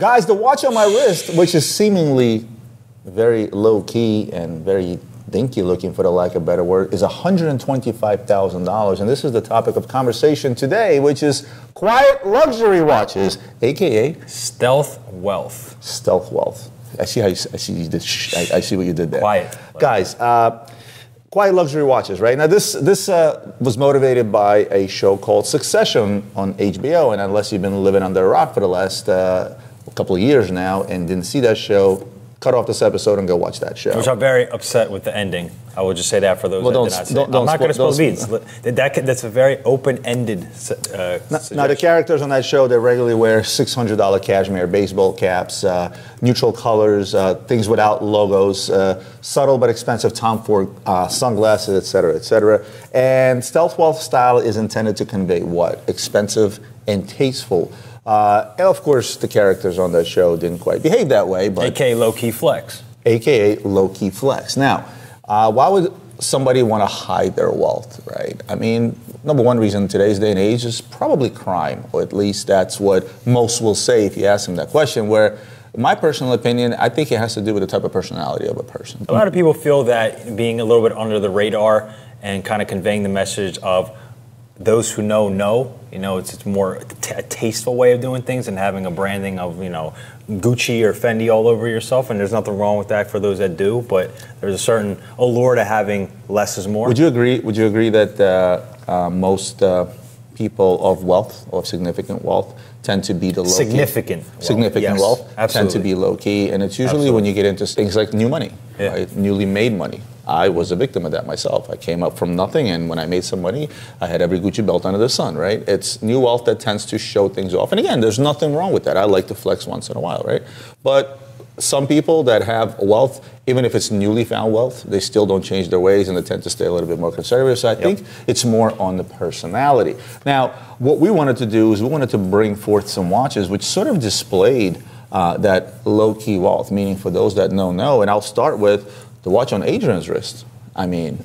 Guys, the watch on my wrist, which is seemingly very low key and very dinky looking, for the lack of a better word, is $125,000. And this is the topic of conversation today, which is quiet luxury watches, aka Stealth wealth. stealth wealth. I see how you, I see you did, sh- I, I see what you did there. Quiet. Guys, uh, quiet luxury watches, right? Now, this, this uh, was motivated by a show called Succession on HBO. And unless you've been living under a rock for the last uh, couple of years now and didn't see that show, cut off this episode and go watch that show. Which I'm very upset with the ending. I will just say that for those Well, that don't did not sp- see don't- it. don't I'm not going to spo- spill the don't beans. That, that, that's a very open-ended uh, Now, now, the suggestion. characters on that show, they regularly wear $600 cashmere baseball caps, uh, neutral colors, uh, things without logos, uh, subtle but expensive Tom Ford uh, sunglasses, et cetera, et cetera. And stealth wealth style is intended to convey what? Expensive and tasteful. Uh, and of course, the characters on that show didn't quite behave that way, but AKA low-key flex. aka low key flex. Now, uh, why would somebody want to hide their wealth, right? I mean, number one reason in today's day and age is probably crime, or at least that's what most will say if you ask them that question. Where, my personal opinion, I think it has to do with the type of personality of a person. A lot of people feel that being a little bit under the radar and kind of conveying the message of those who know know. You know, it's, it's more t- a tasteful way of doing things and having a branding of you know Gucci or Fendi all over yourself. And there's nothing wrong with that for those that do. But there's a certain allure to having less is more. Would you agree? Would you agree that uh, uh, most uh, people of wealth, of significant wealth, tend to be the low Significant key, wealth, significant yes, wealth tend to be low key, and it's usually Absolutely. when you get into things like new money, Yeah. right? Newly made money. I was a victim of that myself. I came up from nothing, and when I made some money, I had every Gucci belt under the sun, right? It's new wealth that tends to show things off, and again, there's nothing wrong with that. I like to flex once in a while, right? But some people that have wealth, even if it's newly found wealth, they still don't change their ways and they tend to stay a little bit more conservative. So I think it's more on the personality. Now, what we wanted to do is we wanted to bring forth some watches which sort of displayed uh, that low key wealth, meaning for those that know, know. And I'll start with the watch on Adrian's wrist. I mean,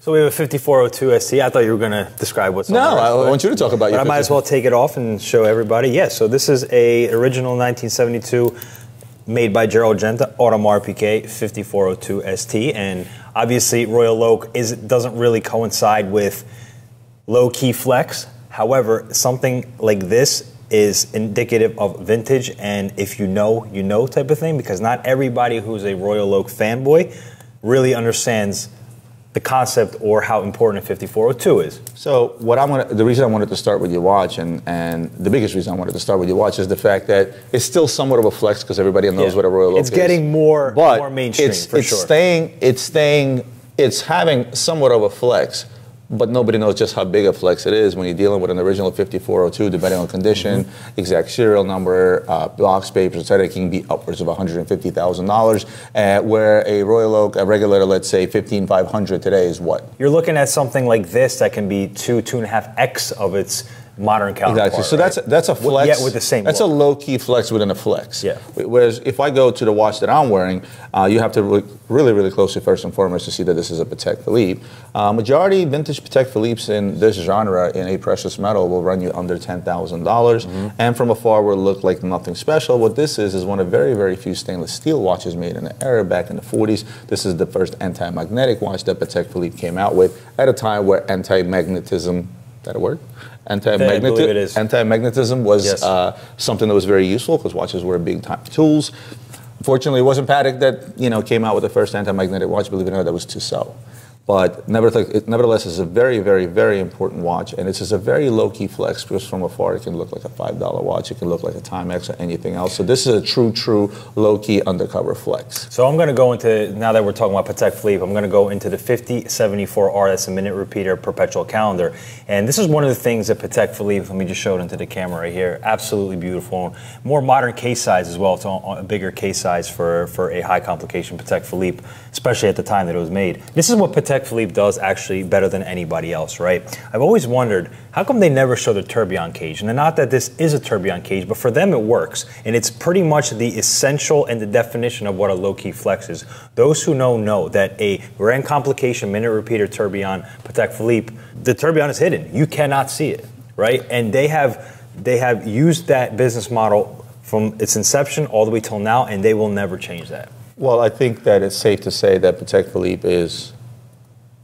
So we have a 5402 ST. I thought you were going to describe what's on No, I want you to talk about But your I might as well take it off and show everybody. Yes, so this is a original 1972 made by Gerald Genta, Audemars Piguet 5402 ST. And obviously Royal Oak is, doesn't really coincide with low key flex. However, something like this is indicative of vintage and if you know, you know type of thing because not everybody who's a Royal Oak fanboy really understands the concept or how important a 5402 is. So what I'm the reason I wanted to start with your watch, and, and the biggest reason I wanted to start with your watch is the fact that it's still somewhat of a flex because everybody knows Yeah. what a Royal Oak It's is. It's getting more- but more mainstream, It's, it's sure. staying, it's staying, it's having somewhat of a flex, but nobody knows just how big a flex it is when you're dealing with an original 5402, depending on condition, Mm-hmm. exact serial number, uh, box papers, etc. It can be upwards of $150,000. Uh, where a Royal Oak, a regular, let's say 15500 today is what? You're looking at something like this that can be two, two and a half X of its modern counterpart. Exactly. So right? that's that's a flex. Yet with the same That's look. a low key flex within a flex. Yeah. Whereas if I go to the watch that I'm wearing, uh, you have to look really really closely first and foremost to see that this is a Patek Philippe. Uh, majority vintage Patek Philippe's in this genre in a precious metal will run you under ten dollars, Mm-hmm. and from afar will look like nothing special. What this is is one of very very few stainless steel watches made in the era back in the 40s. This is the first anti-magnetic watch that Patek Philippe came out with at a time where anti-magnetism. That a word? Is. Anti-magnetism was Yes. uh, something that was very useful because watches were big time tools. Fortunately, it wasn't Patek that you know came out with the first anti-magnetic watch. Believe it or not, that was Tissot. But nevertheless, it's a very, very, very important watch, and it's just a very low-key flex because from afar it can look like a five-dollar watch, it can look like a Timex or anything else. So this is a true, true low-key undercover flex. So I'm going to go into now that we're talking about Patek Philippe. I'm going to go into the 5074R. That's a minute repeater perpetual calendar, and this is one of the things that Patek Philippe. Let me just show it into the camera right here. Absolutely beautiful. More modern case size as well. It's a bigger case size for for a high complication Patek Philippe, especially at the time that it was made. This is what Patek Philippe does actually better than anybody else, right? I've always wondered how come they never show the tourbillon cage, and not that this is a tourbillon cage, but for them it works, and it's pretty much the essential and the definition of what a low-key flex is. Those who know know that a grand complication minute repeater tourbillon Patek Philippe, the tourbillon is hidden. You cannot see it, right? And they have they have used that business model from its inception all the way till now, and they will never change that. Well, I think that it's safe to say that Patek Philippe is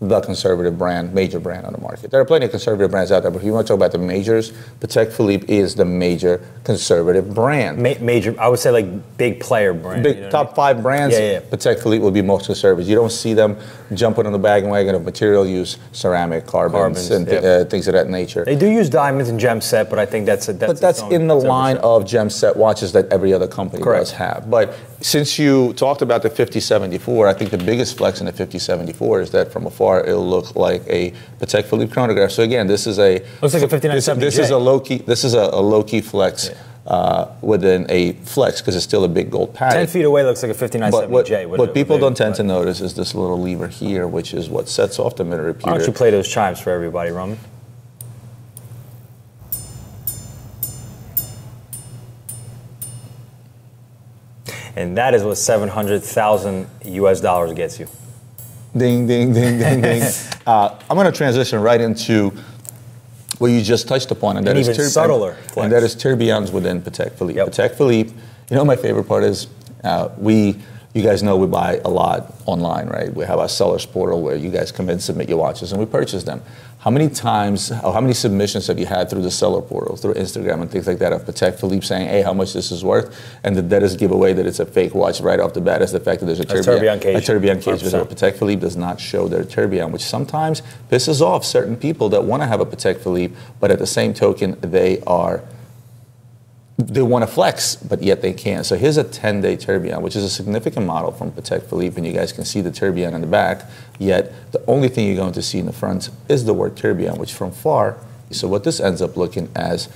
the conservative brand, major brand on the market. There are plenty of conservative brands out there, but if you want to talk about the majors, Patek Philippe is the major conservative brand. Ma- major, I would say like big player brand. Big you know what I top mean? five brands, Yeah, yeah. Patek Philippe will be most conservative. You don't see them jumping on the bandwagon of material use, ceramic, carbons, Carbons, and th- yeah. uh, things of that nature. They do use diamonds and gem set, but I think that's a that's But that's in the line set. of gem set watches that every other company Correct. does have. But since you talked about the 5074, I think the biggest flex in the 5074 is that from afar it'll look like a Patek Philippe chronograph. So again, this is a Looks like a this, 5970J. this is a low key. This is a, a low key flex uh, within a flex because it's still a big gold pattern. Ten feet away looks like a But 5970J. what, with what people don't tend to notice is this little lever here, which is what sets off the minute Why don't you play those chimes for everybody, Roman? And that is what 700,000 US dollars gets you. Ding, ding, ding, ding, ding. Uh, I'm going to transition right into what you just touched upon, and that An is even subtler and, and that is tourbillons within Patek Philippe. Yep. Patek Philippe. You know, my favorite part is uh, we. You guys know we buy a lot online, right? We have our sellers portal where you guys come in, submit your watches, and we purchase them. How many times, or how many submissions have you had through the seller portal, through Instagram and things like that, of Patek Philippe saying, "Hey, how much this is worth?" And the deadest giveaway that it's a fake watch right off the bat is the fact that there's a tourbillon, tourbillon cage. a tourbillon cage 100%. visible. Patek Philippe does not show their tourbillon, which sometimes pisses off certain people that want to have a Patek Philippe, but at the same token, they are they want to flex, but yet they can't. So here's a 10-day tourbillon, which is a significant model from Patek Philippe, and you guys can see the tourbillon in the back. Yet the only thing you're going to see in the front is the word tourbillon, which from far. So what this ends up looking as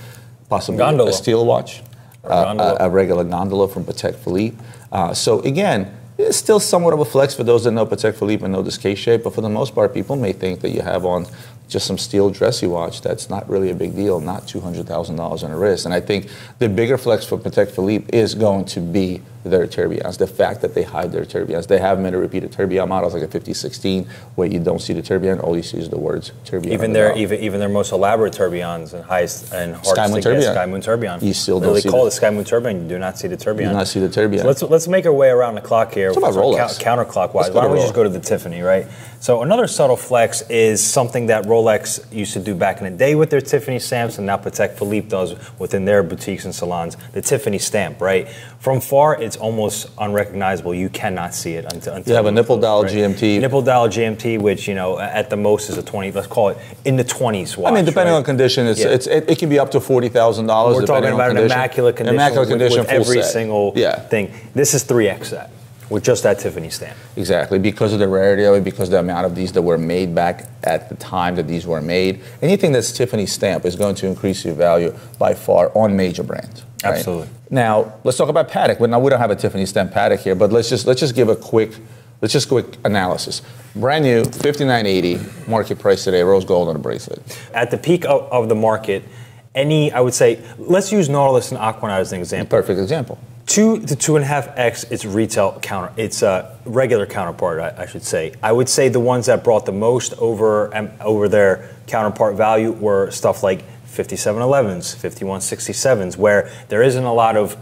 possibly Gondolo. a steel watch, Or uh, a, a regular Gondolo from Patek Philippe. Uh, so again, it's still somewhat of a flex for those that know Patek Philippe and know this case shape, but for the most part, people may think that you have on just some steel dressy watch. That's not really a big deal, not $200,000 on a wrist. And I think the bigger flex for Patek Philippe is going to be their tourbillons, the fact that they hide their tourbillons. They have many repeated tourbillon models like a 5016 where you don't see the tourbillon, all you see is the words tourbillon. Even their even even their most elaborate tourbillons and highest and hardest Sky Moon tourbillon. Sky Moon tourbillon. You still don't Literally see call the- Sky Moon tourbillon. You do not see the tourbillon. do not see the tourbillon. So let's let's make our way around the clock here. about So counterclockwise. Let's Why don't we just go to the Tiffany, right? So another subtle flex is something that Rolex used to do back in the day with their Tiffany stamps, and now Patek Philippe does within their boutiques and salons. The Tiffany stamp, right? From far, it's almost unrecognizable. You cannot see it until, until You have a nipple dial right? GMT. Nipple dial GMT, which you know at the most is a twenty. Let's call it in the twenties. I mean, depending right? on condition, it's, Yeah. it's, it, it can be up to forty thousand dollars. We're talking about an immaculate condition, Immaculate with, condition, with full every set. single Yeah, thing. This is three X that with just that Tiffany stamp. exactly. Because of the rarity of it, because the amount of these that were made back at the time that these were made, anything that's Tiffany stamp is going to increase your value by far on major brands. right? Absolutely. Now let's talk about Patek. Well, now we don't have a Tiffany stamp Patek here, but let's just let's just give a quick. Let's just quick analysis. Brand new, 5980, market price today, rose gold on a bracelet. At the peak of, of the market, any I would say, let's use Nautilus and Aquanaut as an example. Perfect example. Two to two and a half x its retail counter, its a regular counterpart, I, I should say. I would say the ones that brought the most over um, over their counterpart value were stuff like 5711s, 5167s, where there isn't a lot of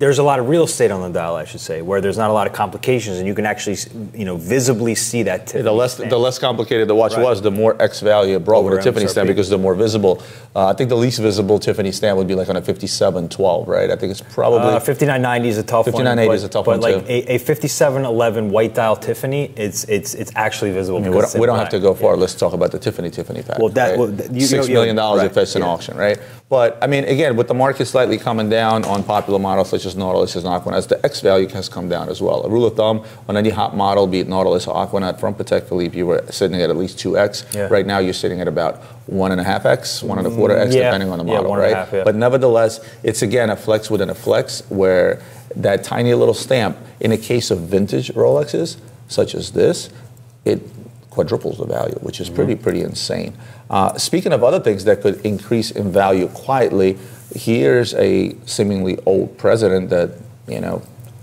there's a lot of real estate on the dial, I should say, where there's not a lot of complications, and you can actually, you know, visibly see that. Tiffany The less stamp. the less complicated the watch Right. was, the more X value it brought Over with a Tiffany stamp MSRP. because the more visible. Uh, I think the least visible Tiffany stamp would be like on a 5712, right? I think it's probably Uh, 5990 is a tough one. 5980 is a tough but one, like too. a, a 5711 white dial Tiffany, it's it's it's actually visible. I mean, we don't, we don't have to go far. Let's talk about the Tiffany Tiffany pack. Well, that- right? well, th- you- six you- million dollars right, if it's an yeah. auction, right? But I mean, again, with the market slightly coming down on popular models such as Nautilus and Aquanaut, the X value has come down as well. A rule of thumb on any hot model, be it Nautilus or Aquanaut from Patek Philippe, you were sitting at at least two X. Yeah. Right now, you're sitting at about one and a half X, one and a quarter X, mm, Yeah. depending on the model, a right? half, yeah. But nevertheless, it's again a flex within a flex where that tiny little stamp, in a case of vintage Rolexes, such as this, it quadruples the value, which is pretty, pretty insane. Uh, speaking of other things that could increase in value quietly, here's a seemingly old president that, you know,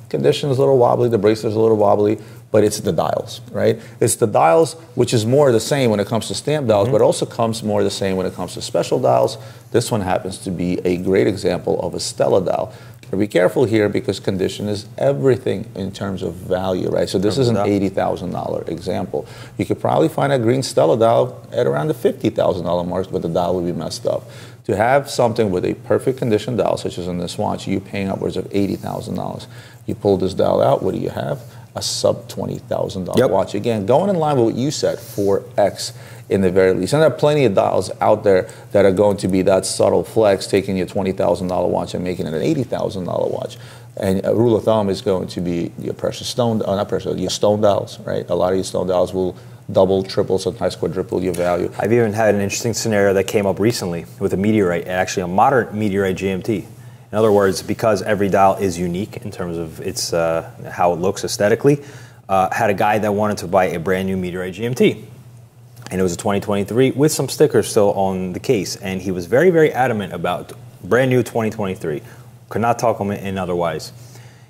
condition is a little wobbly, the bracelet's a little wobbly, but it's the dials, right? It's the dials, which is more the same when it comes to stamp dials, but also comes more the same when it comes to special dials. This one happens to be a great example of a Stella dial. But be careful here because condition is everything in terms of value, right? So this is an eighty thousand dollar example. You could probably find a green Stella dial at around the fifty thousand dollar mark, but the dial would be messed up. To have something with a perfect condition dial, such as in this watch, you're paying upwards of eighty thousand dollars. You pull this dial out, what do you have? A sub twenty thousand Yep. watch. Again, going in line with what you said, four X in the very least. And there are plenty of dials out there that are going to be that subtle flex, taking your twenty thousand dollar watch and making it an eighty thousand dollar watch. And a rule of thumb is going to be your precious stone, uh, not precious, your stone dials, right? A lot of your stone dials will double, triple, sometimes quadruple your value. I've even had an interesting scenario that came up recently with a meteorite, actually a modern meteorite GMT. In other words, because every dial is unique in terms of its uh, how it looks aesthetically, uh, had a guy that wanted to buy a brand new meteorite GMT, and it was a 2023 with some stickers still on the case, and he was very, very adamant about brand new 2023. Could not talk him in otherwise.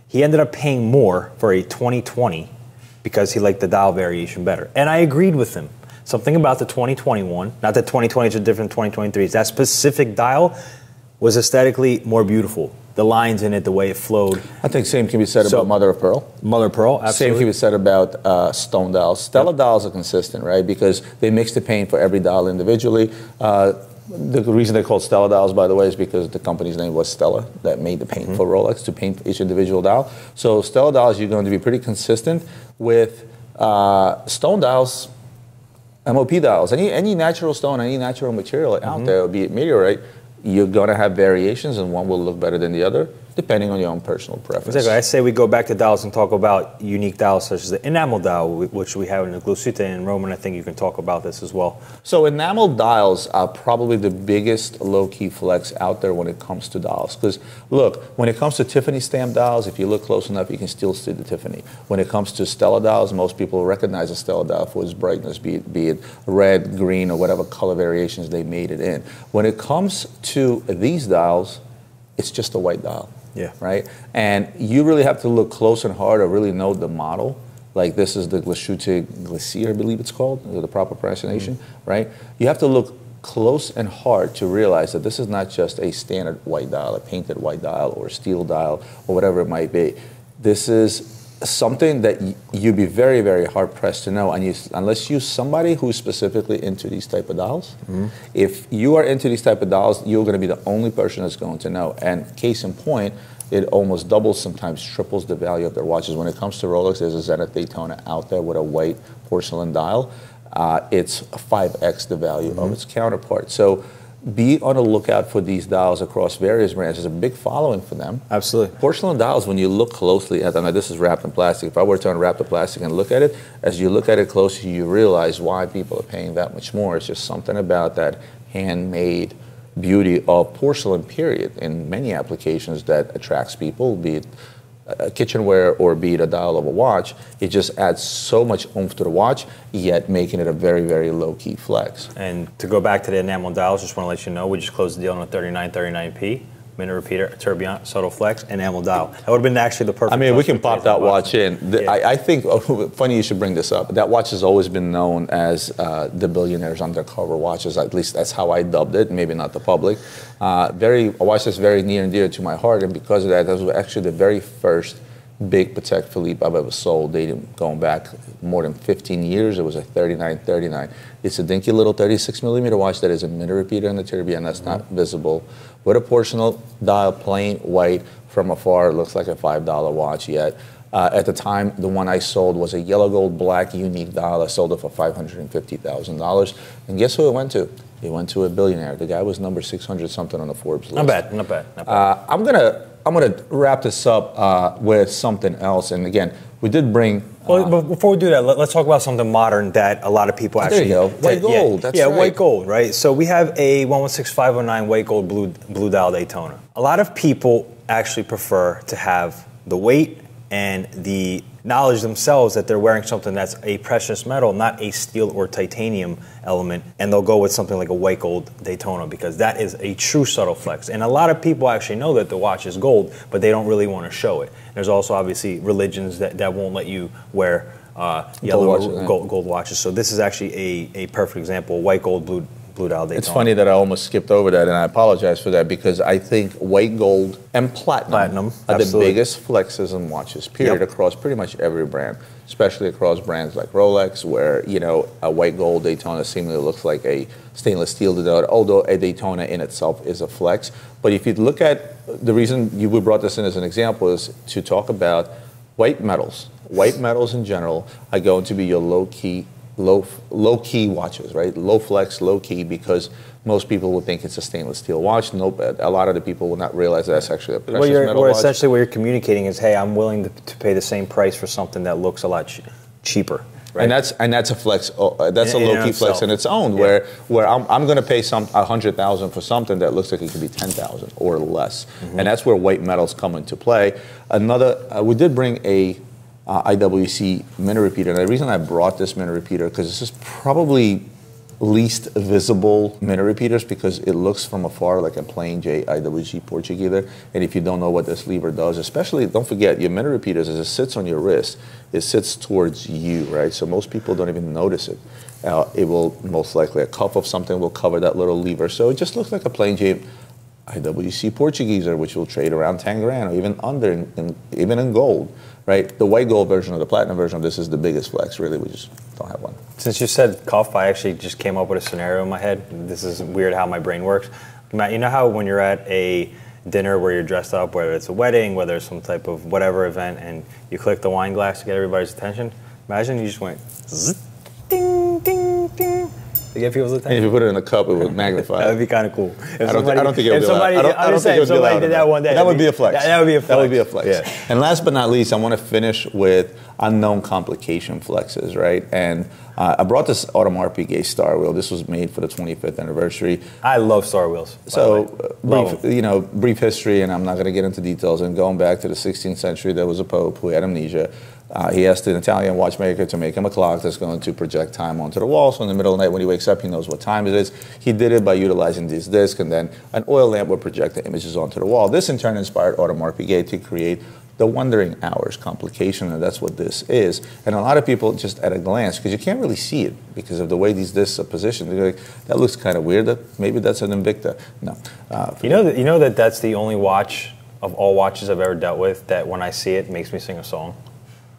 He ended up paying more for a 2020 because he liked the dial variation better. And I agreed with him. Something about the 2021, not that 2020 is a different 2023, it's that specific dial was aesthetically more beautiful. The lines in it, the way it flowed. I think same can be said So- about Mother of Pearl. Mother of Pearl, absolutely. Same can be said about uh, stone dials. Stella dials are consistent, right? Because they mix the paint for every dial individually. Uh, the reason they're called Stella dials, by the way, is because the company's name was Stella that made the paint for Rolex to paint each individual dial. So Stella dials, you're going to be pretty consistent with uh, stone dials. MOP dials, any any natural stone, any natural material out there, be it meteorite, you're going to have variations, and one will look better than the other, depending on your own personal preference. Exactly. I say we go back to dials and talk about unique dials such as the enamel dial, which we have in the Glashütte and Roman. I think you can talk about this as well. So enamel dials are probably the biggest low-key flex out there when it comes to dials. Because look, when it comes to Tiffany stamp dials, if you look close enough, you can still see the Tiffany. When it comes to Stella dials, most people recognize a Stella dial for its brightness, be it, be it red, green, or whatever color variations they made it in. When it comes to these dials, it's just a white dial. Yeah. Right? And you really have to look close and hard to really know the model. Like this is the Glashütte Glacier, I believe it's called, the proper pronunciation, mm-hmm. right? You have to look close and hard to realize that this is not just a standard white dial, a painted white dial, or a steel dial, or whatever it might be. This is something that y- you'd be very, very hard pressed to know, and you, unless you're somebody who's specifically into these type of dials. If you are into these type of dials, you're going to be the only person that's going to know. And case in point, it almost doubles, sometimes triples the value of their watches. When it comes to Rolex, there's a Zenith Daytona out there with a white porcelain dial. Uh, it's 5x the value of its counterpart. So be on the lookout for these dials across various brands. There's a big following for them. Absolutely. Porcelain dials, when you look closely at them, this is wrapped in plastic. If I were to unwrap the plastic and look at it, as you look at it closely, you realize why people are paying that much more. It's just something about that handmade beauty of porcelain, period, in many applications that attracts people, be it a kitchenware or be it a dial of a watch. It just adds so much oomph to the watch, yet making it a very, very low key flex. And to go back to the enamel dials, just want to let you know we just closed the deal on a 3939P, minute repeater, tourbillon, subtle flex, and enamel dial. That would have been actually the perfect. I mean, we can pop that watch in. The- Yeah. I, I think, funny you should bring this up. That watch has always been known as uh, the billionaire's undercover watches. At least that's how I dubbed it. Maybe not the public. Uh, very a watch that's very near and dear to my heart, and because of that, that was actually the very first big Patek Philippe I've ever sold. Dating going back more than 15 years. It was a 3939. It's a dinky little 36 millimeter watch that is a minute repeater in the tourbillon that's not visible, with a porcelain dial, plain white from afar. It looks like a five dollar watch yet. Uh, at the time, the one I sold was a yellow gold black unique dial. I sold it for five hundred and fifty thousand dollars. And guess who it went to? It went to a billionaire. The guy was number six hundred something on the Forbes list. Not bad, not bad, not bad. Uh, I'm gonna I'm gonna wrap this up uh, with something else. And again, we did bring. Well, but before we do that, let, us talk about something modern that a lot of people there actually. you go. White yeah, gold, that's yeah, right. white gold, right? So we have a 116509 white gold blue blue dial Daytona. A lot of people actually prefer to have the weight and the knowledge themselves that they're wearing something that's a precious metal, not a steel or titanium element, and they'll go with something like a white gold Daytona because that is a true subtle flex. And a lot of people actually know that the watch is gold, but they don't really want to show it. There's also obviously religions that, that won't let you wear uh, yellow watches, or gold, gold watches. So this is actually a, a perfect example. White gold, blue blue dial Daytona. It's funny that I almost skipped over that, and I apologize for that because I think white gold and platinum, Platinum, are absolutely. the biggest flexes in watches, period, Yep. across pretty much every brand, especially across brands like Rolex, where you know a white gold Daytona seemingly looks like a stainless steel Daytona, although a Daytona in itself is a flex. But if you look at the reason you we brought this in as an example is to talk about white metals. White metals in general are going to be your low key low low key watches, right? Low flex, low key, because most people would think it's a stainless steel watch. Nope, a lot of the people will not realize that that's actually a precious Well, you're, metal well, watch. essentially what you're communicating is, hey, I'm willing to, to pay the same price for something that looks a lot ch- cheaper. Right? And that's and that's a flex. oh, uh, that's In- a low key flex in its own. Yeah. Where where I'm, I'm going to pay some a hundred thousand for something that looks like it could be ten thousand or less, Mm-hmm. and that's where white metals come into play. Another, uh, we did bring a uh, IWC minute repeater, and the reason I brought this minute repeater because this is probably least visible minute repeaters because it looks from afar like a plain J IWC Portuguese. And if you don't know what this lever does, especially don't forget your minute repeaters as it sits on your wrist, it sits towards you, right? So most people don't even notice it. Uh, it will most likely a cuff of something will cover that little lever. So it just looks like a plain J IWC Portuguese, which will trade around 10 grand or even under, in, in, even in gold, right? The white gold version or the platinum version of this is the biggest flex, really. We just don't have one. Since you said cuff, I actually just came up with a scenario in my head. This is weird how my brain works. Matt, you know how when you're at a dinner where you're dressed up, whether it's a wedding, whether it's some type of whatever event, and you click the wine glass to get everybody's attention? Imagine you just went zzz, ding, ding, ding to get people's And if you put it in a cup, it would magnify. That would be kind of cool. If I don't, think, I don't think it would be somebody, allowed. I don't, I'm don't think it would be somebody allowed. did that one day. That would be a flex. That, that would be a flex. That would be a flex. Yeah. And last but not least, I want to finish with unknown complication flexes, right? And uh, I brought this Audemars Piguet Star Wheel. This was made for the 25th anniversary. I love Star Wheels. So, uh, brief, you know, brief history, and I'm not going to get into details. And going back to the 16th century, there was a pope who had amnesia. Uh, he asked an Italian watchmaker to make him a clock that's going to project time onto the wall. So in the middle of the night, when he wakes up, he knows what time it is. He did it by utilizing these discs, and then an oil lamp would project the images onto the wall. This in turn inspired Audemars Piguet to create the wandering hours complication, and that's what this is. And a lot of people just at a glance, because you can't really see it because of the way these discs are positioned, they're like, that looks kind of weird. That maybe that's an Invicta. No, uh, You know that you know that that's the only watch of all watches I've ever dealt with that when I see it makes me sing a song.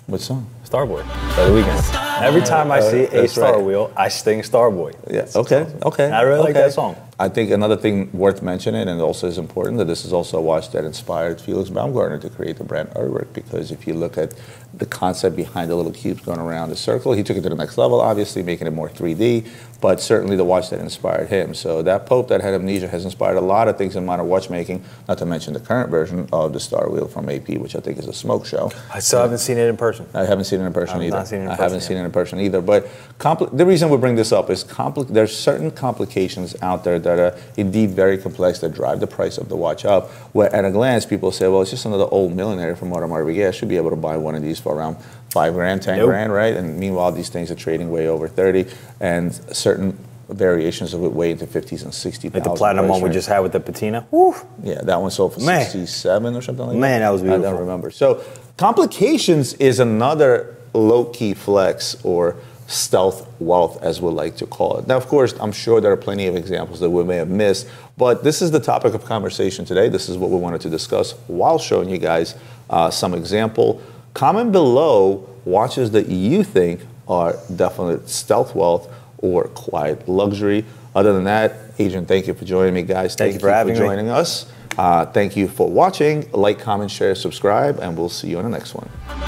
What song? Starboy by the Weeknd. Every time I Uh, see a Star right. Wheel, I sing Starboy. Yeah. Okay. Okay. I really like that song. I think another thing worth mentioning, and also is important, that this is also a watch that inspired Felix Baumgartner to create the brand Urwerk. Because if you look at the concept behind the little cubes going around the circle, he took it to the next level, obviously making it more 3D. But certainly the watch that inspired him. So that Pope that had amnesia has inspired a lot of things in modern watchmaking. Not to mention the current version of the Star Wheel from AP, which I think is a smoke show. I still haven't seen it in person. I haven't seen it in person either. not seen it in I person haven't yet. seen it in person either. But compli- the reason we bring this up is there's certain complications out there that are indeed very complex that drive the price of the watch up. Where at a glance, people say, well, it's just another old Millenary from Audemars Piguet. I should be able to buy one of these for around five grand, ten Nope. grand, right? And meanwhile, these things are trading way over 30 and certain variations of it way into 50s and 60s. Like the platinum one we just had with the patina. Woo. Yeah, that one sold for Man. 67 or something like Man, that. Man, that was beautiful. I don't remember. So, complications is another low key flex or stealth wealth, as we like to call it. Now, of course, I'm sure there are plenty of examples that we may have missed, but this is the topic of conversation today. This is what we wanted to discuss while showing you guys uh, some example. Comment below watches that you think are definite stealth wealth or quiet luxury. Other than that, Adrian, thank you for joining me, guys. Thank you for having me. joining us. Uh, thank you for watching. Like, comment, share, subscribe, and we'll see you on the next one.